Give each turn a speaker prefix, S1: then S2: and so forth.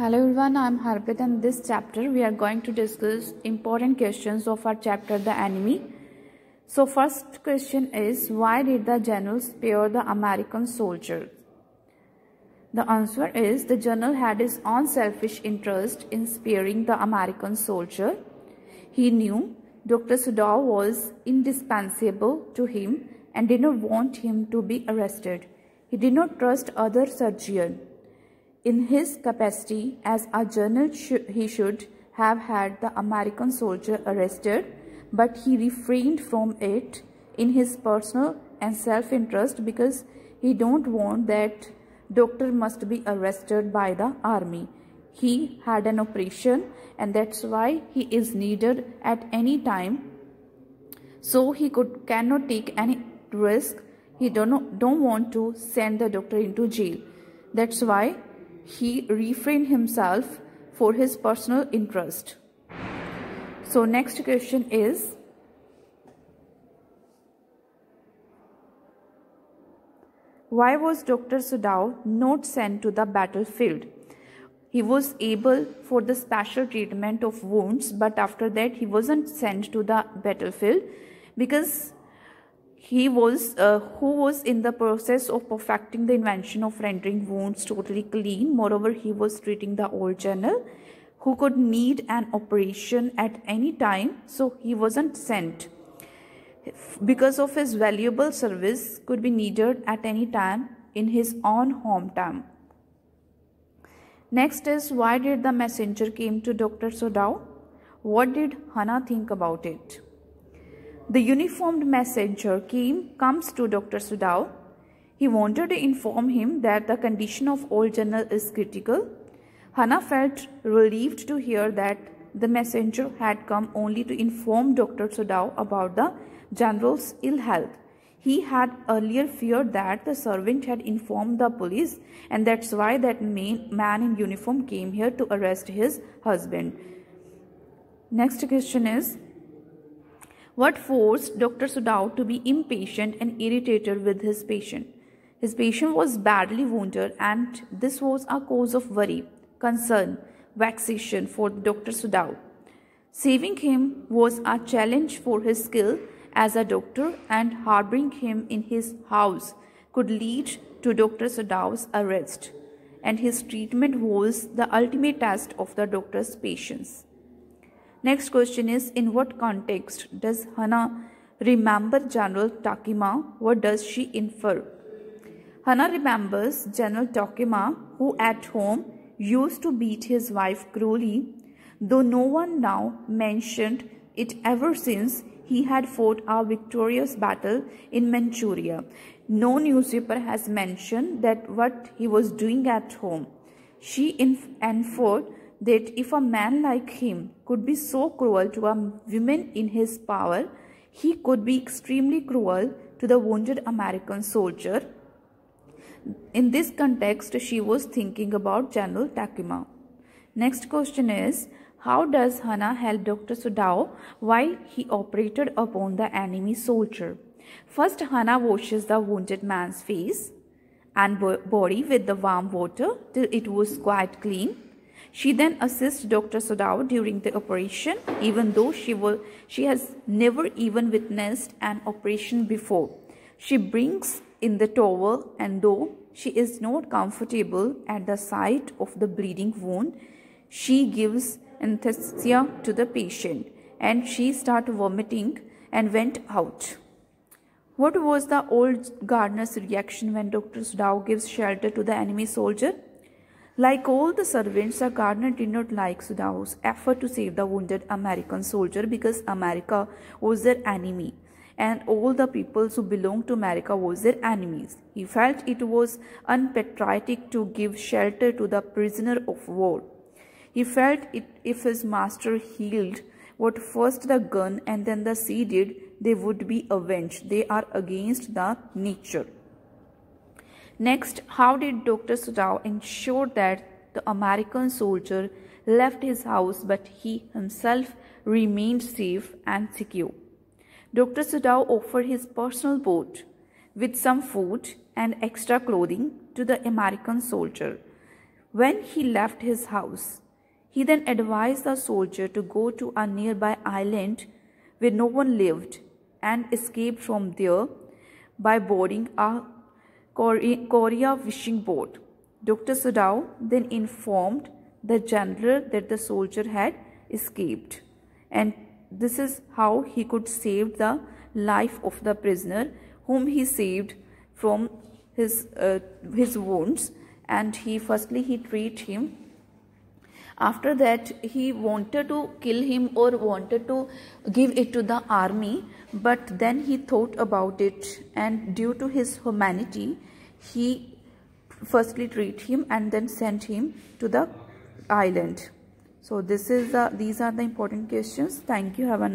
S1: Hello everyone, I am Harpreet and this chapter we are going to discuss important questions of our chapter The Enemy. So first question is why did the general spare the American soldiers? The answer is the general had his own selfish interest in sparing the American soldier. He knew Dr. Sadao was indispensable to him and did not want him to be arrested. He did not trust other surgeons. In his capacity as a general, he should have had the American soldier arrested, but he refrained from it in his personal and self-interest because he don't want that doctor must be arrested by the army. He had an operation and that's why he is needed at any time. So he could cannot take any risk. He don't, don't want to send the doctor into jail. That's why he refrained himself for his personal interest. So next question is Why was Dr. Sadao not sent to the battlefield? He was able for the special treatment of wounds, but after that he wasn't sent to the battlefield because he was uh, who was in the process of perfecting the invention of rendering wounds totally clean. Moreover, he was treating the old general who could need an operation at any time, so he wasn't sent because of his valuable service could be needed at any time in his own hometown. Next is why did the messenger came to Dr. Sadao? What did Hana think about it? The uniformed messenger came comes to Dr. Sadao. He wanted to inform him that the condition of old general is critical. Hana felt relieved to hear that the messenger had come only to inform Dr. Sadao about the general's ill health. He had earlier feared that the servant had informed the police and that's why that man in uniform came here to arrest his husband. Next question is What forced Dr. Sadao to be impatient and irritated with his patient? His patient was badly wounded and this was a cause of worry, concern, vexation for Dr. Sadao. Saving him was a challenge for his skill as a doctor and harboring him in his house could lead to Dr. Sadao's arrest, and his treatment was the ultimate test of the doctor's patience. Next question is In what context does Hana remember General Takima? What does she infer? Hana remembers General Takima, who at home used to beat his wife cruelly, though no one now mentioned it ever since he had fought a victorious battle in Manchuria. No newspaper has mentioned that what he was doing at home. She inferred that if a man like him could be so cruel to a woman in his power, he could be extremely cruel to the wounded American soldier. In this context, she was thinking about General Takima. Next question is how does Hana help Dr. Sadao while he operated upon the enemy soldier? First, Hana washes the wounded man's face and body with the warm water till it was quite clean. She then assists Dr. Sadao during the operation, even though she, will, she has never even witnessed an operation before. She brings in the towel, and though she is not comfortable at the sight of the bleeding wound, she gives anesthesia to the patient and she started vomiting and went out. What was the old gardener's reaction when Dr. Sadao gives shelter to the enemy soldier? Like all the servants, the gardener did not like Sadao's effort to save the wounded American soldier because America was their enemy and all the peoples who belonged to America was their enemies. He felt it was unpatriotic to give shelter to the prisoner of war. He felt it, if his master healed what first the gun and then the sea did, they would be avenged. They are against the nature. Next, how did Dr. Sadao ensure that the American soldier left his house but he himself remained safe and secure? Dr. Sadao offered his personal boat with some food and extra clothing to the American soldier When he left his house, he then advised the soldier to go to a nearby island where no one lived and escape from there by boarding a Korea Wishing Board. Dr. Sadao then informed the general that the soldier had escaped and this is how he could save the life of the prisoner whom he saved from his uh, his wounds and he firstly he treated him after that he wanted to kill him or wanted to give it to the army but then he thought about it and due to his humanity he firstly treat him and then sent him to the island. So this is the these are the important questions. Thank you. Have a